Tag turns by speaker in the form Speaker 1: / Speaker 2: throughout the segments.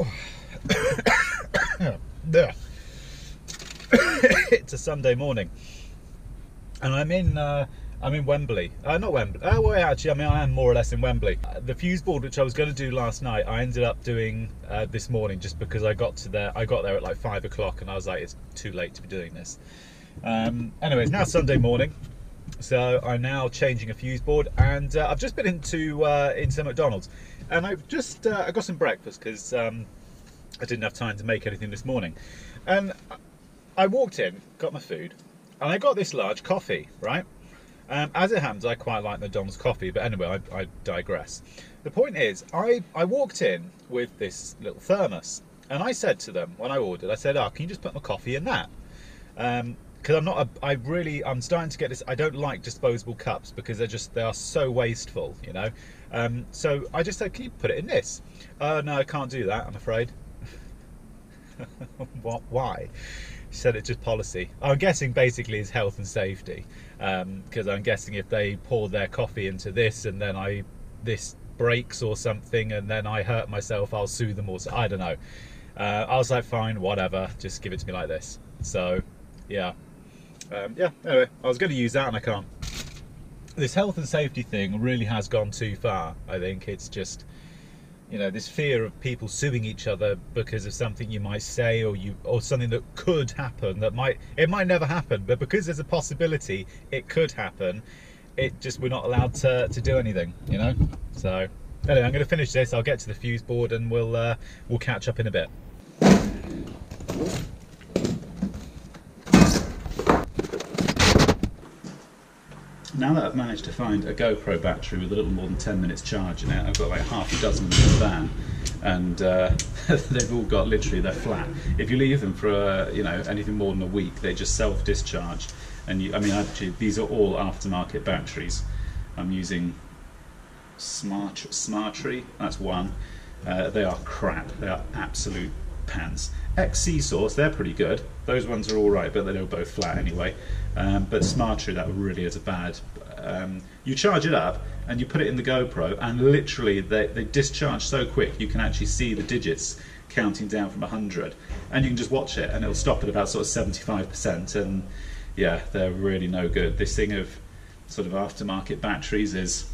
Speaker 1: it's a Sunday morning, and I'm in uh, I'm in Wembley. Uh, not Wembley. Oh, well, actually, I mean, I am more or less in Wembley. Uh, the fuse board, which I was going to do last night, I ended up doing uh, this morning just because I got to there. I got there at like five o'clock, and I was like, it's too late to be doing this. Um, anyways, now Sunday morning, so I'm now changing a fuse board, and uh, I've just been into uh, into McDonald's, and I've just uh, I got some breakfast because um, I didn't have time to make anything this morning, and I walked in, got my food, and I got this large coffee, right? Um, as it happens, I quite like McDonald's coffee, but anyway, I, I digress. The point is, I, I walked in with this little thermos, and I said to them when I ordered, I said, "Oh, can you just put my coffee in that?" Um, because I'm not a, I really I'm starting to get this I don't like disposable cups because they're just they are so wasteful you know? Um, so I just said can you put it in this? Uh, no I can't do that I'm afraid. What why? He said it's just policy. I'm guessing basically is health and safety because um, I'm guessing if they pour their coffee into this and then I this breaks or something and then I hurt myself I'll sue them or I don't know. Uh, I was like fine whatever just give it to me like this. So yeah um, yeah, anyway, I was going to use that and I can't. This health and safety thing really has gone too far. I think it's just, you know, this fear of people suing each other because of something you might say or you or something that could happen that might it might never happen, but because there's a possibility it could happen, it just we're not allowed to to do anything, you know. So anyway, I'm going to finish this. I'll get to the fuse board and we'll uh, we'll catch up in a bit. Now that I've managed to find a GoPro battery with a little more than 10 minutes charge in it, I've got like half a dozen in the van, and uh, they've all got literally they're flat. If you leave them for uh, you know anything more than a week, they just self-discharge. And you, I mean, actually, these are all aftermarket batteries. I'm using Smart Smatree. That's one. Uh, they are crap. They are absolute pants. XC Source, they're pretty good. Those ones are all right, but they're both flat anyway. Um, but Smatree, that really is a bad. Um, you charge it up and you put it in the GoPro, and literally they, they discharge so quick you can actually see the digits counting down from 100, and you can just watch it, and it'll stop at about sort of 75%. And yeah, they're really no good. This thing of sort of aftermarket batteries is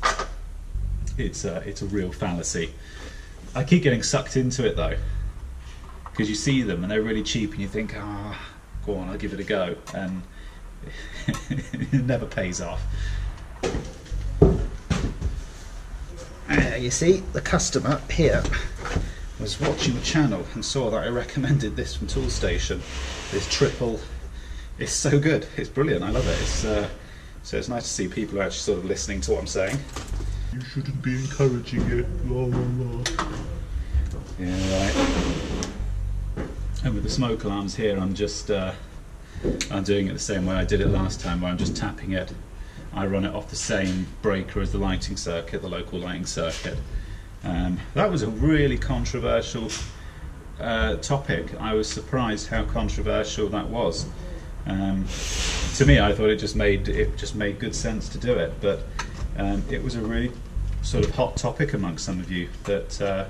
Speaker 1: it's a, it's a real fallacy. I keep getting sucked into it though because you see them and they're really cheap and you think, ah, oh, go on, I'll give it a go, and it never pays off. Uh, you see, the customer here was watching the channel and saw that I recommended this from Toolstation. This triple, it's so good. It's brilliant. I love it. It's uh, so it's nice to see people are actually sort of listening to what I'm saying. You shouldn't be encouraging it. Blah, blah, blah. Yeah, right. And with the smoke alarms here, I'm just uh, I'm doing it the same way I did it last time, where I'm just tapping it. I run it off the same breaker as the lighting circuit, the local lighting circuit. Um, that was a really controversial uh, topic. I was surprised how controversial that was. Um, to me, I thought it just made it just made good sense to do it, but um, it was a really sort of hot topic amongst some of you that. Uh,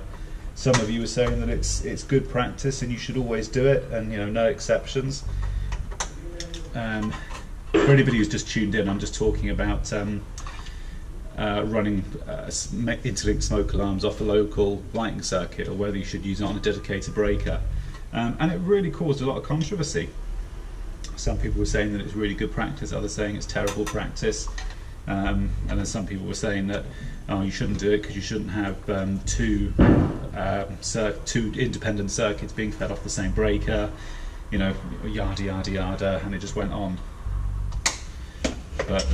Speaker 1: some of you were saying that it's it's good practice and you should always do it, and you know no exceptions. Um, for anybody who's just tuned in, I'm just talking about um, uh, running uh, interlinked smoke alarms off a local lighting circuit, or whether you should use it on a dedicated breaker. Um, and it really caused a lot of controversy. Some people were saying that it's really good practice, others saying it's terrible practice. Um, and then some people were saying that oh, you shouldn't do it because you shouldn't have um, two um, two independent circuits being fed off the same breaker, you know, yada yada yada, and it just went on. But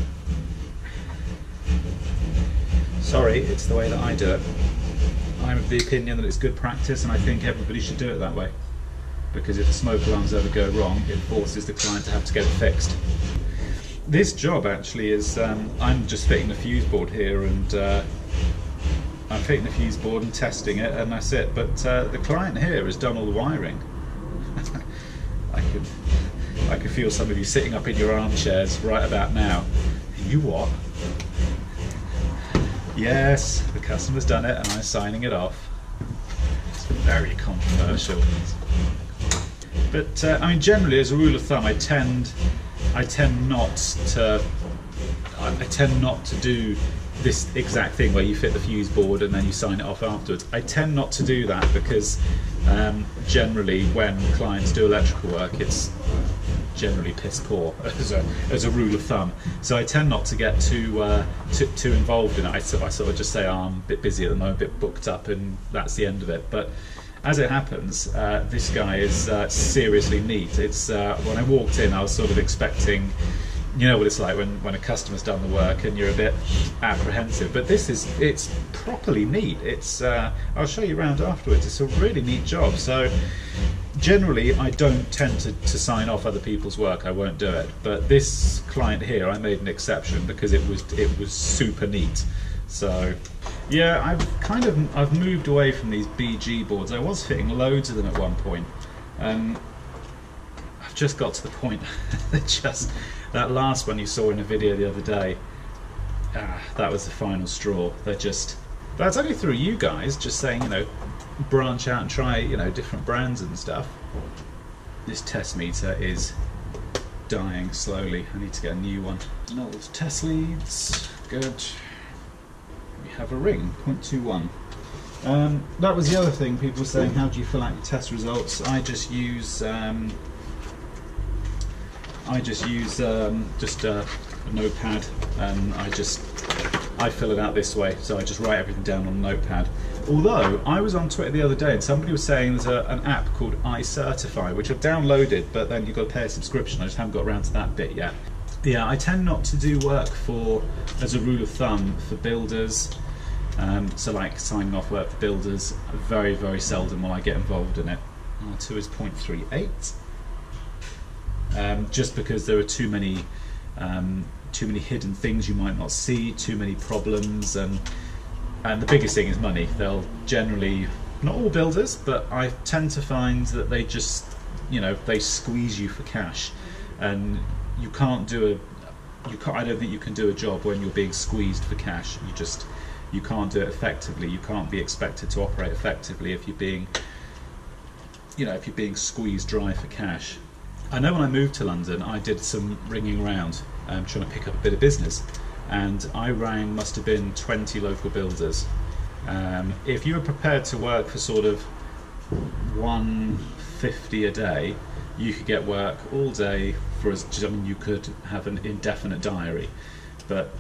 Speaker 1: sorry, it's the way that I do it. I'm of the opinion that it's good practice, and I think everybody should do it that way. Because if the smoke alarms ever go wrong, it forces the client to have to get it fixed this job actually is um, I'm just fitting the fuse board here and uh, I'm fitting the fuse board and testing it and that's it. But uh, the client here has done all the wiring. I could I could feel some of you sitting up in your armchairs right about now. You what? Yes the customer's done it and I'm signing it off. It's very controversial. But uh, I mean, generally, as a rule of thumb, I tend, I tend not to, I, tend not to do this exact thing where you fit the fuse board and then you sign it off afterwards. I tend not to do that because um, generally, when clients do electrical work, it's generally piss poor as a, as a rule of thumb. So I tend not to get too uh, too, too, involved in it. I, I, sort of just say oh, I'm a bit busy at the moment, a bit booked up, and that's the end of it. But as it happens, uh, this guy is uh, seriously neat. It's uh, when I walked in, I was sort of expecting, you know what it's like when, when a customer's done the work and you're a bit apprehensive. But this is it's properly neat. It's uh, I'll show you around afterwards. It's a really neat job. So generally, I don't tend to, to sign off other people's work. I won't do it. But this client here, I made an exception because it was it was super neat. So yeah, I've kind of I've moved away from these BG boards. I was fitting loads of them at one point. Um, I've just got to the point that just that last one you saw in a video the other day. Ah, that was the final straw. They're just. That's only through you guys, just saying, you know, branch out and try, you know, different brands and stuff. This test meter is dying slowly. I need to get a new one. Knowles test leads. Good have a ring, 0.21. Um, that was the other thing, people were saying, how do you fill out your test results? I just use, um, I just use um, just a, a, notepad and I just, I fill it out this way, so I just write everything down on a notepad. Although, I was on Twitter the other day and somebody was saying there's a, an app called iCertify, which I've downloaded, but then you've got to pay a subscription, I just haven't got around to that bit yet. Yeah, I tend not to do work for, as a rule of thumb, for builders, um, so like signing off work for builders, very, very seldom will I get involved in it. R2 is 0.38. Um, just because there are too many um, too many hidden things you might not see, too many problems, and and the biggest thing is money. They'll generally, not all builders, but I tend to find that they just, you know, they squeeze you for cash, and you can't do a, you can't. I don't think you can do a job when you're being squeezed for cash. You just you can't do it effectively. You can't be expected to operate effectively if you're being, you know, if you're being squeezed dry for cash. I know when I moved to London, I did some ringing around, um, trying to pick up a bit of business, and I rang must have been 20 local builders. Um, if you were prepared to work for sort of 150 a day, you could get work all day for as I mean, you could have an indefinite diary, but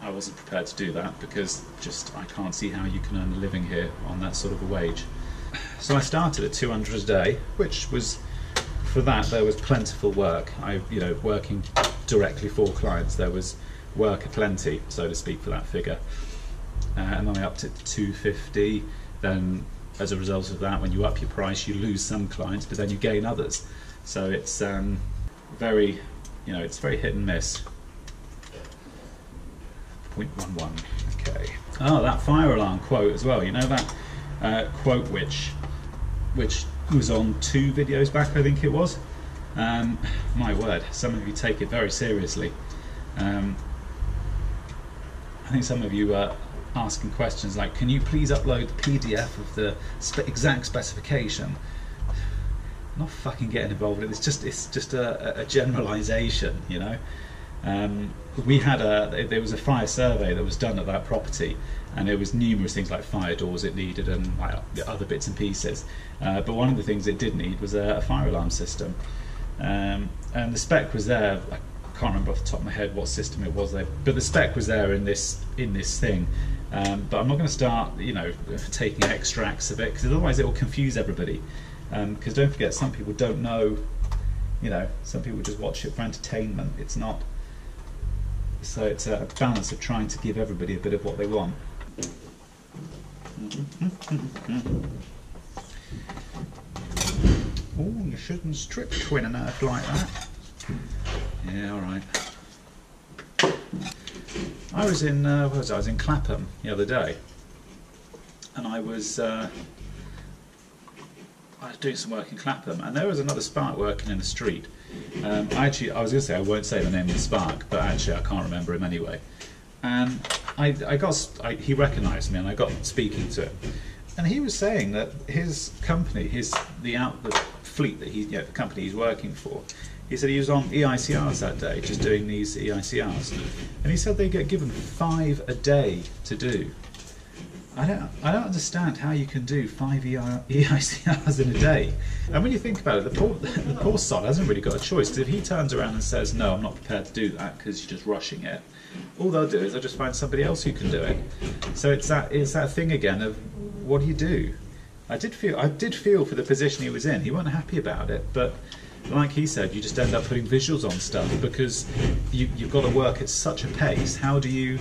Speaker 1: I wasn't prepared to do that because just I can't see how you can earn a living here on that sort of a wage. So I started at 200 a day, which was for that there was plentiful work. I, you know, working directly for clients, there was work aplenty, so to speak, for that figure. Uh, and then I upped it to 250. Then, as a result of that, when you up your price, you lose some clients, but then you gain others. So it's um, very, you know, it's very hit and miss. 0.11. Okay. Oh, that fire alarm quote as well. You know that uh, quote which which was on two videos back, I think it was. Um, my word, some of you take it very seriously. Um, I think some of you are asking questions like, "Can you please upload the PDF of the spe exact specification?" I'm not fucking getting involved. in it. It's just it's just a, a generalization, you know. Um, we had a there was a fire survey that was done at that property, and there was numerous things like fire doors it needed and like, other bits and pieces. Uh, but one of the things it did need was a, a fire alarm system, um, and the spec was there. I can't remember off the top of my head what system it was there, but the spec was there in this in this thing. Um, but I'm not going to start, you know, taking extracts of it because otherwise it will confuse everybody. Because um, don't forget, some people don't know. You know, some people just watch it for entertainment. It's not so it's a balance of trying to give everybody a bit of what they want. Oh, you shouldn't strip twin an earth like that. Yeah, all right. I was in, uh, was I? I was in Clapham the other day, and I was, uh, I was doing some work in Clapham, and there was another spark working in the street, um, actually, I was going to say I won't say the name of the spark, but actually I can't remember him anyway. And I, I got I, he recognised me, and I got speaking to him. and he was saying that his company, his the out the fleet that he, you know, the company he's working for, he said he was on EICRs that day, just doing these EICRs, and he said they get given five a day to do. I don't, I don't understand how you can do five EI, EICRs in a day. And when you think about it, the poor, the poor sod hasn't really got a choice. Because if he turns around and says, "No, I'm not prepared to do that," because you're just rushing it, all they'll do is they'll just find somebody else who can do it. So it's that, it's that thing again of what do you do? I did feel, I did feel for the position he was in. He wasn't happy about it, but like he said, you just end up putting visuals on stuff because you, you've got to work at such a pace. How do you,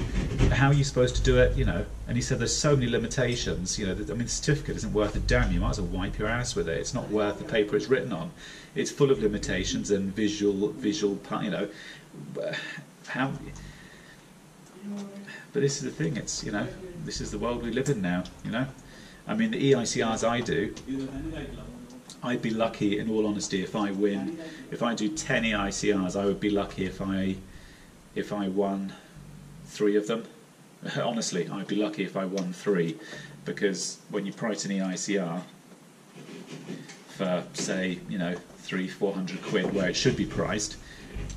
Speaker 1: how are you supposed to do it? You know, and he said there's so many limitations. You know, I mean, the certificate isn't worth a damn. You might as well wipe your ass with it. It's not worth the paper it's written on. It's full of limitations and visual, visual. You know, how. But this is the thing. It's you know, this is the world we live in now. You know, I mean, the EICRs I do. I'd be lucky, in all honesty, if I win. If I do 10 EICRs, I would be lucky if I if I won three of them. Honestly, I'd be lucky if I won three, because when you price an EICR for, say, you know, three, four hundred quid, where it should be priced,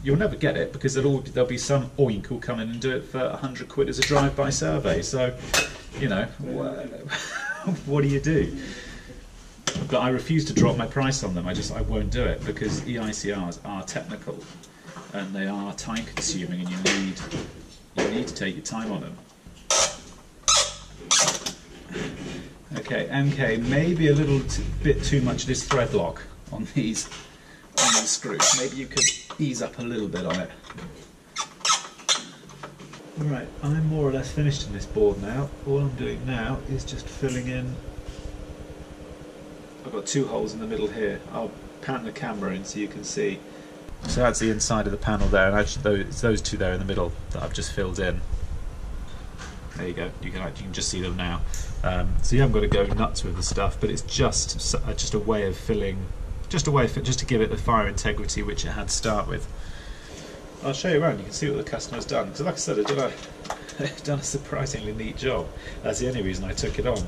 Speaker 1: you'll never get it because there'll, there'll be some oink who'll come in and do it for a hundred quid as a drive-by survey. So, you know, what do you do? But I refuse to drop my price on them. I just I won't do it because EICRs are technical and they are time consuming, and you need you need to take your time on them. Okay, MK, maybe a little bit too much this thread lock on these on these screws. Maybe you could ease up a little bit on it. Right, I'm more or less finished in this board now. All I'm doing now is just filling in I've got two holes in the middle here. I'll pan the camera in so you can see. So that's the inside of the panel there, and actually it's those two there in the middle that I've just filled in. There you go. You can you can just see them now. Um, so you haven't got to go nuts with the stuff, but it's just uh, just a way of filling, just a way of, just to give it the fire integrity which it had to start with. I'll show you around. You can see what the customer's done. Because like I said, I've done a surprisingly neat job. That's the only reason I took it on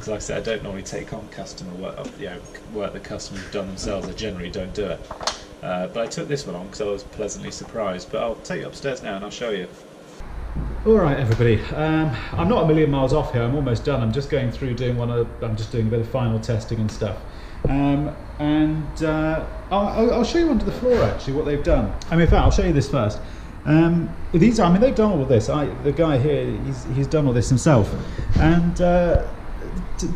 Speaker 1: because I said, I don't normally take on customer work, you know, work the customers have done themselves. I generally don't do it. Uh, but I took this one on because I was pleasantly surprised. But I'll take you upstairs now and I'll show you. All right, everybody. Um, I'm not a million miles off here. I'm almost done. I'm just going through doing one of. I'm just doing a bit of final testing and stuff. Um, and uh, I'll, I'll, show you onto the floor actually what they've done. I mean, in fact, I'll show you this first. Um, these I mean, they've done all this. I, the guy here, he's, he's done all this himself, and uh,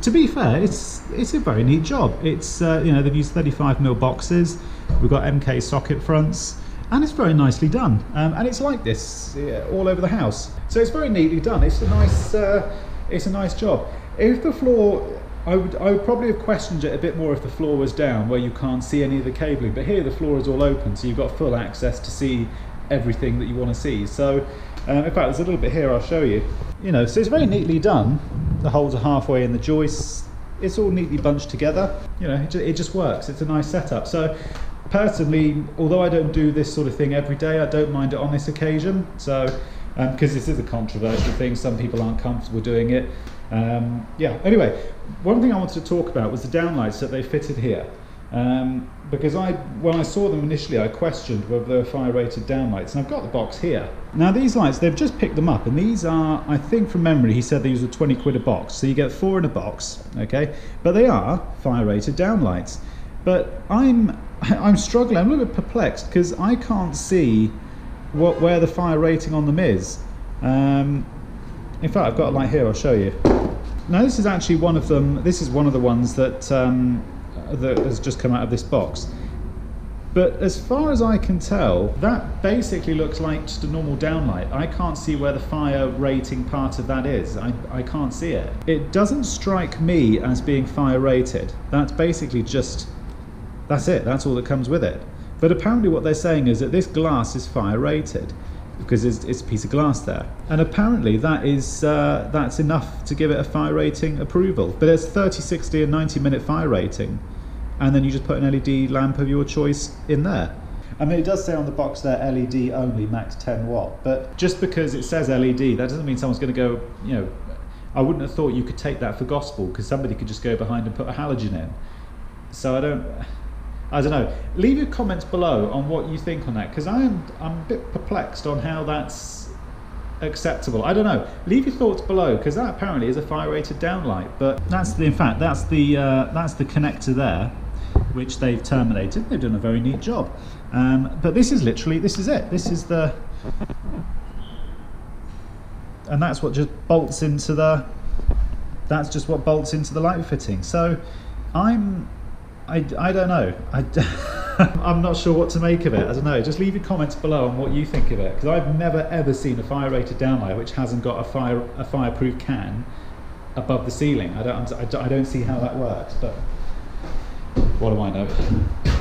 Speaker 1: to be fair, it's it's a very neat job. It's uh, you know they've used 35 mil boxes. We've got MK socket fronts, and it's very nicely done. Um, and it's like this yeah, all over the house. So it's very neatly done. It's a nice uh, it's a nice job. If the floor, I would I would probably have questioned it a bit more if the floor was down where you can't see any of the cabling. But here the floor is all open, so you've got full access to see everything that you want to see. So um, in fact, there's a little bit here I'll show you. You know, so it's very neatly done. The holes are halfway in the joists. It's all neatly bunched together. You know, it just, it just works. It's a nice setup. So personally, although I don't do this sort of thing every day, I don't mind it on this occasion. So, because um, this is a controversial thing, some people aren't comfortable doing it. Um, yeah, anyway, one thing I wanted to talk about was the downlights that they fitted here. Um, because I, when I saw them initially, I questioned whether they were fire-rated downlights, and I've got the box here. Now these lights, they've just picked them up, and these are, I think from memory, he said these were 20 quid a box, so you get four in a box, okay? But they are fire-rated downlights. But I'm, I'm struggling, I'm a little bit perplexed, because I can't see what, where the fire rating on them is. Um, in fact, I've got a light here, I'll show you. Now this is actually one of them, this is one of the ones that um, that has just come out of this box. But as far as I can tell, that basically looks like just a normal downlight. I can't see where the fire rating part of that is. I, I can't see it. It doesn't strike me as being fire rated. That's basically just, that's it. That's all that comes with it. But apparently what they're saying is that this glass is fire rated because it's, it's, a piece of glass there. And apparently that is uh, that's enough to give it a fire rating approval. But it's 30, 60 and 90 minute fire rating and then you just put an LED lamp of your choice in there. I mean, it does say on the box there LED only, max 10 watt, but just because it says LED, that doesn't mean someone's going to go, you know,
Speaker 2: I wouldn't have thought you could take that for gospel because somebody could just go behind and put a halogen in. So I don't. I don't know. Leave your comments below on what you think on that because I'm I'm a bit perplexed on how that's acceptable. I don't know. Leave your thoughts below because that apparently is a fire rated downlight. But that's the in fact that's the uh, that's the connector there, which they've terminated. They've done a very neat job. Um, but this is literally this is it. This is the and that's what just bolts into the that's just what bolts into the light fitting. So I'm I, I don't know. I, I'm not sure what to make of it. I don't know. Just leave your comments below on what you think of it because I've never ever seen a fire rated downlight which hasn't got a fire a fireproof can above the ceiling. I don't I don't see how that works, but what do I know?